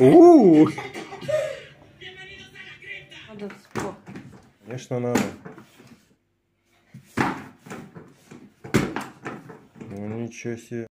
У, Надо Конечно, надо. Ну ничего себе.